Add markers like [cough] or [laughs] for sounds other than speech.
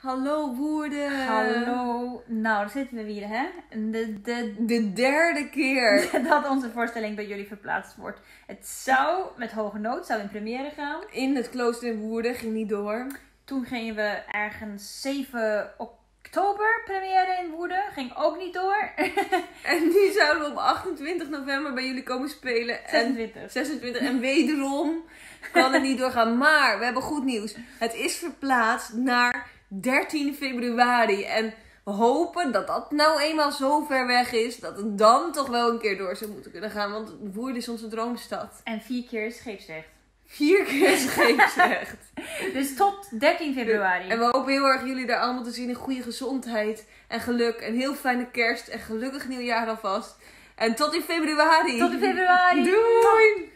Hallo Woerden. Hallo. Nou, daar zitten we weer, hè? De, de, De derde keer. [laughs] dat onze voorstelling bij jullie verplaatst wordt. Het zou, met hoge nood, zou in première gaan. In het klooster in Woerden ging niet door. Toen gingen we ergens 7 oktober première in Woerden. Ging ook niet door. [laughs] En nu zouden we op 28 november bij jullie komen spelen. En 26. 26 en wederom kan het niet doorgaan. Maar we hebben goed nieuws. Het is verplaatst naar 13 februari. En we hopen dat dat nou eenmaal zo ver weg is. Dat het dan toch wel een keer door zou moeten kunnen gaan. Want Woerden is onze droomstad. En vier keer scheepsrecht. Vier keer [laughs] scheepsrecht. Dus tot 13 februari. En we hopen heel erg jullie daar allemaal te zien in goede gezondheid en geluk. En heel fijne kerst en gelukkig nieuwjaar alvast. En tot in februari. Tot in februari. Doei!